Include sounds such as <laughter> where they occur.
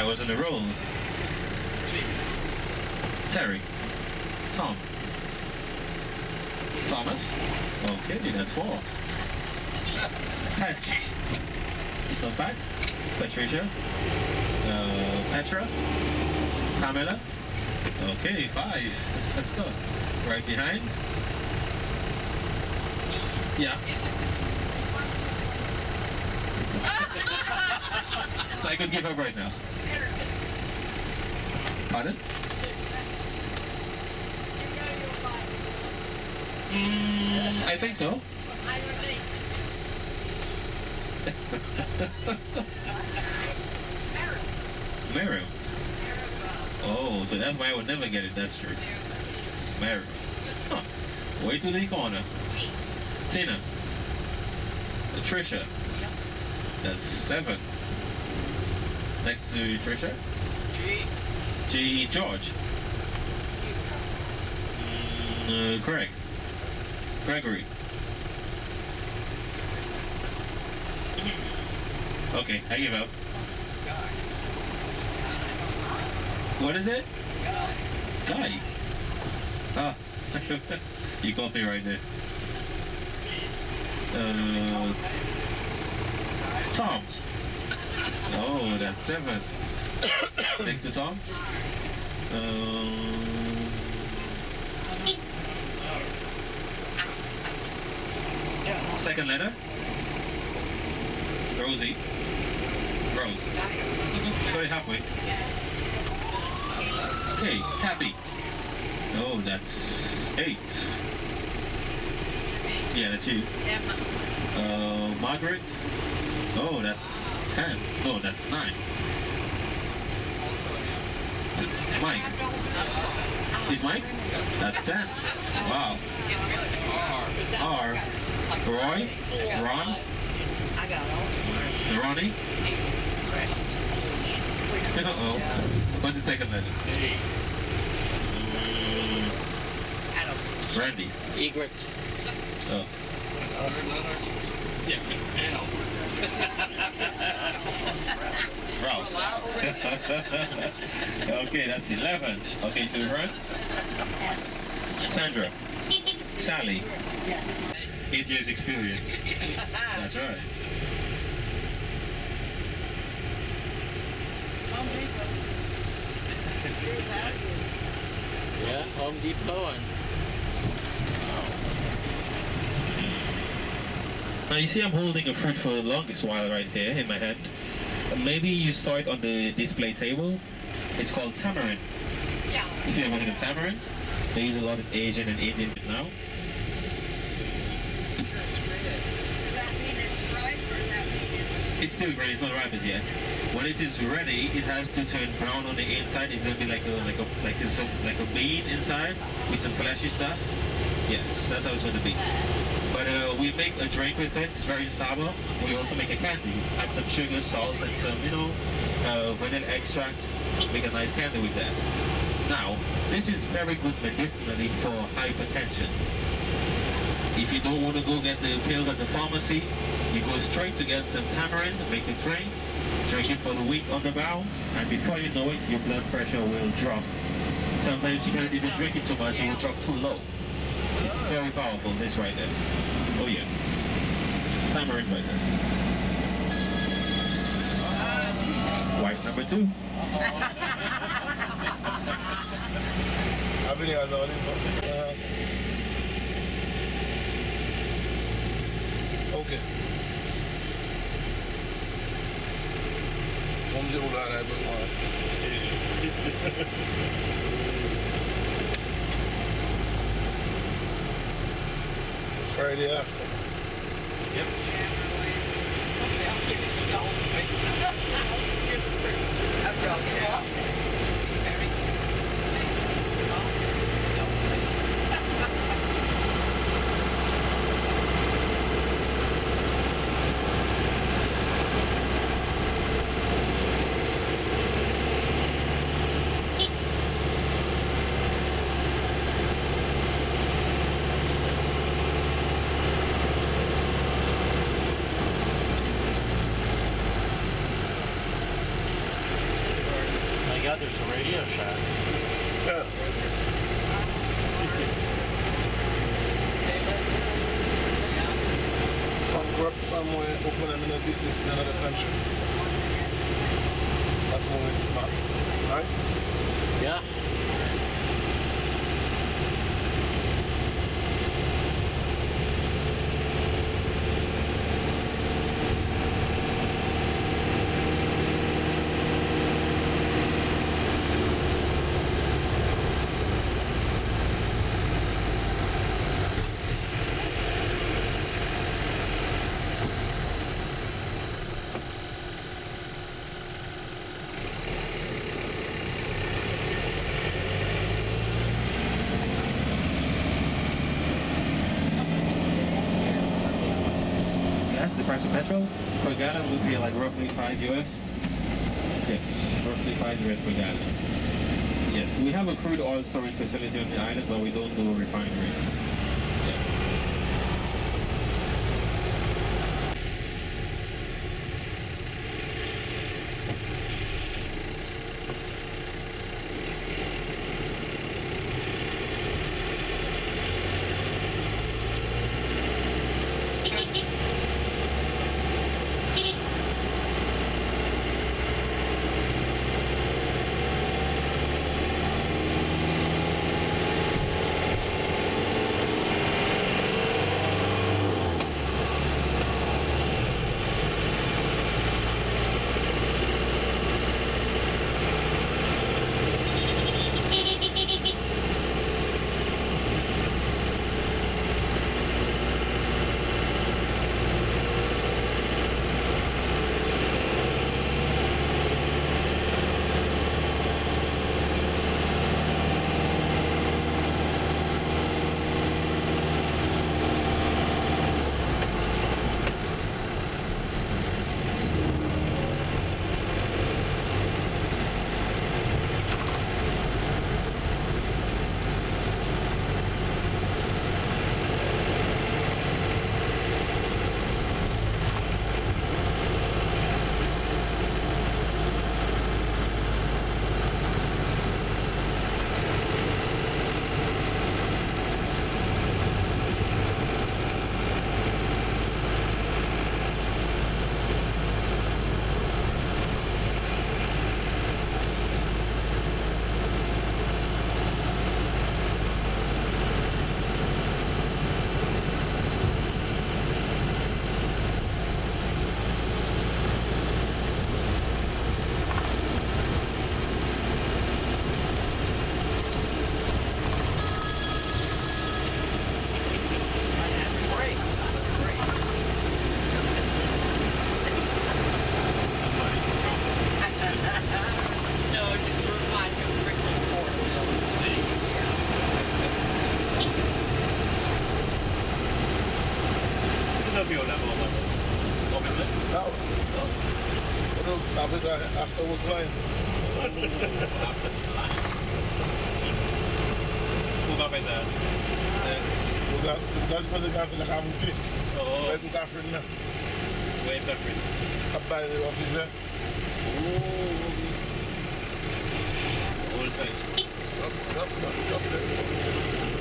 I was on the roll. Terry. Tom. Thomas. Okay, that's four. Pat. He's not back. Patricia. Uh, Petra. Pamela. Okay, five. <laughs> Let's go. Right behind. Yeah. <laughs> so I could give up right now. Pardon? Mm, I think so. Meryl. Oh, so that's why I would never get it. That's true. Meryl. Huh. Way to the corner. Tina. Trisha. That's seven. Next to Trisha. G. G. George. Mm, uh, Craig. Gregory. Okay, I give up. What is it? Guy. Ah, <laughs> you got me right there. Uh, Tom. Oh, that's seven. Next to Tom. Um, second letter. Rosie. Rose. Got it halfway. Okay, Taffy. Oh, that's eight. Yeah, that's you. Uh, Margaret. Oh, that's ten. Oh, that's nine. Mike. Is Mike? That's ten. Wow. R. Roy. Ron. I got all Ronnie. Uh-oh. What's the second letter? Randy. Egret. Oh. Ralph. <laughs> okay, that's 11. Okay, to her. Yes. Sandra. Sally. Yes. Eight years experience. That's right. Home Depot. Yeah, Home Depot and Now you see I'm holding a fruit for the longest while right here in my hand. Maybe you saw it on the display table. It's called tamarind. Yeah. If you ever heard of tamarind, they use a lot of Asian and Indian now. Does that mean it's ripe or does that mean it's... It's still green, it's not ripe as yet. When it is ready, it has to turn brown on the inside. It's gonna be like a like a like a, some, like a bean inside with some fleshy stuff. Yes, that's how it's gonna be. But uh, we make a drink with it. It's very sour. We also make a candy. Add some sugar, salt, and some you know uh, vanilla extract. Make a nice candy with that. Now, this is very good medicinally for hypertension. If you don't want to go get the pill at the pharmacy, you go straight to get some tamarind, make a drink, drink it for the week on the bowels, and before you know it, your blood pressure will drop. Sometimes you can't even drink it too much, it will drop too low. It's very powerful, this right there. Oh yeah. Tamarind right there. Wife number two. I've been here as already for Okay. Om <laughs> Friday after. Yep. Mostly I'm singing golf. <laughs> After all. God, there's a Radio Shack. Yeah. Somewhere, open them in a business in another country. That's it's smart. Right? Yeah. That's the price of petrol. Per gallon would be like roughly 5 US. Yes, roughly 5 US per gallon. Yes, we have a crude oil storage facility on the island, but we don't do a refinery. There after work line. Who got my side? Eh, So, we got, so that's supposed to go like I'm tea. Oh, Like, we got friend now. where's that friend? Up by the office there. All the side. Up, up, up, up there.